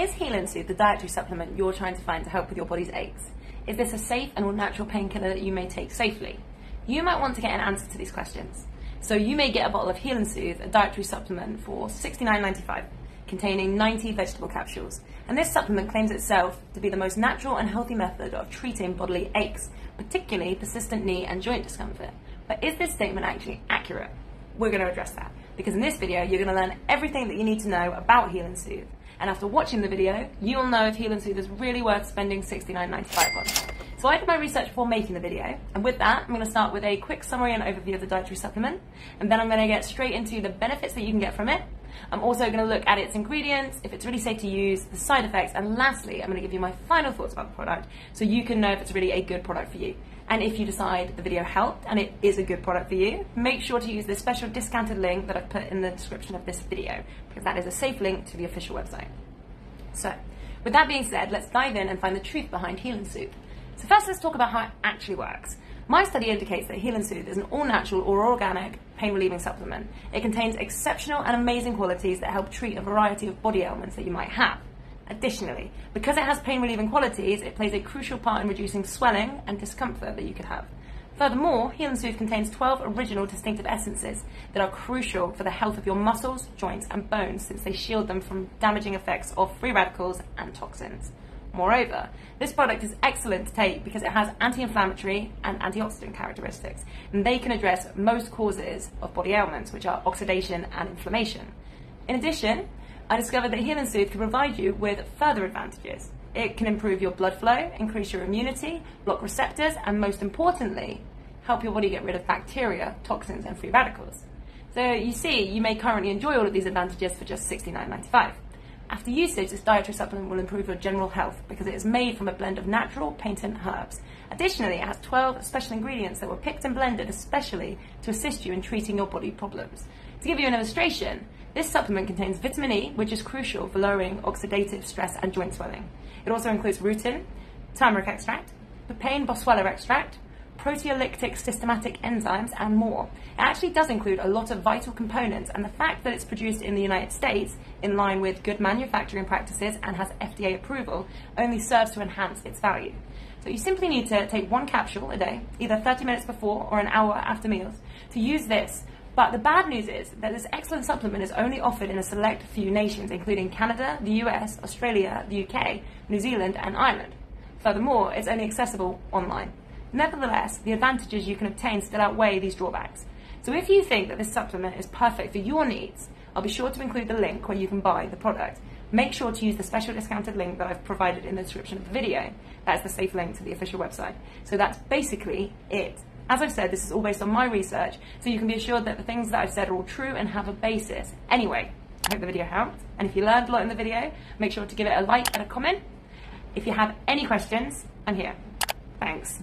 Is Heal Soothe the dietary supplement you're trying to find to help with your body's aches? Is this a safe and all natural painkiller that you may take safely? You might want to get an answer to these questions. So you may get a bottle of Heal Soothe, a dietary supplement for $69.95, containing 90 vegetable capsules. And this supplement claims itself to be the most natural and healthy method of treating bodily aches, particularly persistent knee and joint discomfort. But is this statement actually accurate? We're going to address that because in this video you're going to learn everything that you need to know about Heal Soothe and after watching the video, you'll know if Heal and Soothe is really worth spending $69.95 on. So I did my research before making the video, and with that, I'm going to start with a quick summary and overview of the dietary supplement, and then I'm going to get straight into the benefits that you can get from it. I'm also going to look at its ingredients, if it's really safe to use, the side effects, and lastly, I'm going to give you my final thoughts about the product so you can know if it's really a good product for you. And if you decide the video helped and it is a good product for you, make sure to use the special discounted link that I've put in the description of this video, because that is a safe link to the official website. So, with that being said, let's dive in and find the truth behind Heal Soothe. So first let's talk about how it actually works. My study indicates that Heal Soothe is an all-natural or organic pain-relieving supplement. It contains exceptional and amazing qualities that help treat a variety of body ailments that you might have. Additionally, because it has pain relieving qualities, it plays a crucial part in reducing swelling and discomfort that you could have. Furthermore, Heal Soothe contains 12 original distinctive essences that are crucial for the health of your muscles, joints, and bones since they shield them from damaging effects of free radicals and toxins. Moreover, this product is excellent to take because it has anti inflammatory and antioxidant characteristics, and they can address most causes of body ailments, which are oxidation and inflammation. In addition, I discovered that Heal Soothe can provide you with further advantages. It can improve your blood flow, increase your immunity, block receptors, and most importantly, help your body get rid of bacteria, toxins, and free radicals. So you see, you may currently enjoy all of these advantages for just $69.95. After usage, this dietary supplement will improve your general health because it is made from a blend of natural, patent herbs. Additionally, it has 12 special ingredients that were picked and blended especially to assist you in treating your body problems. To give you an illustration, this supplement contains vitamin E, which is crucial for lowering oxidative stress and joint swelling. It also includes rutin, turmeric extract, papain boswellia extract, proteolytic systematic enzymes, and more. It actually does include a lot of vital components, and the fact that it's produced in the United States in line with good manufacturing practices and has FDA approval only serves to enhance its value. So you simply need to take one capsule a day, either 30 minutes before or an hour after meals, to use this but the bad news is that this excellent supplement is only offered in a select few nations, including Canada, the US, Australia, the UK, New Zealand, and Ireland. Furthermore, it's only accessible online. Nevertheless, the advantages you can obtain still outweigh these drawbacks. So if you think that this supplement is perfect for your needs, I'll be sure to include the link where you can buy the product. Make sure to use the special discounted link that I've provided in the description of the video. That's the safe link to the official website. So that's basically it. As I've said, this is all based on my research, so you can be assured that the things that I've said are all true and have a basis. Anyway, I hope the video helped, and if you learned a lot in the video, make sure to give it a like and a comment. If you have any questions, I'm here. Thanks.